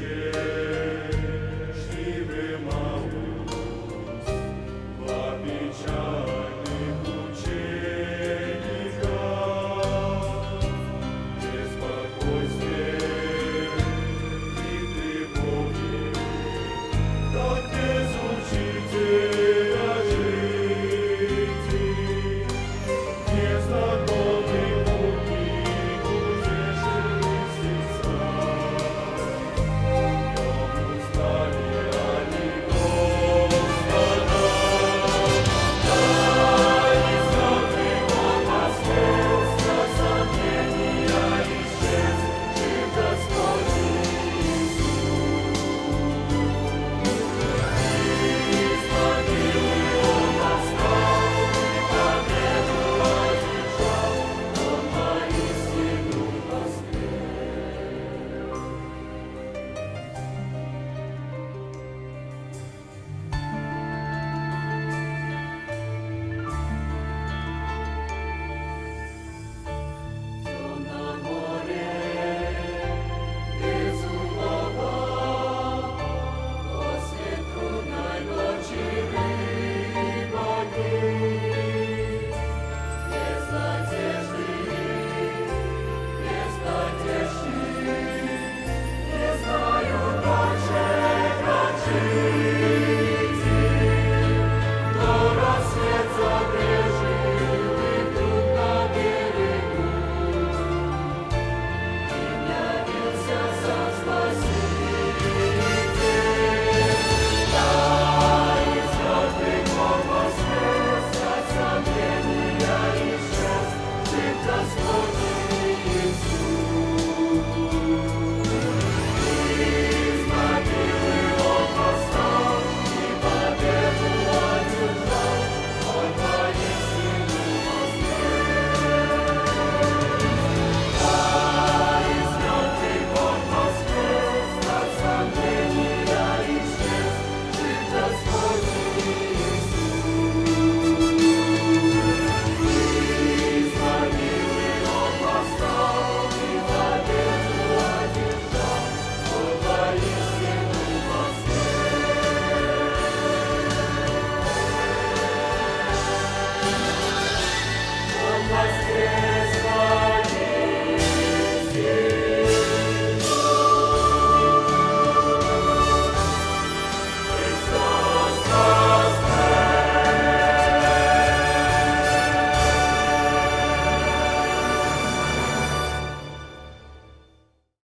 Jesus.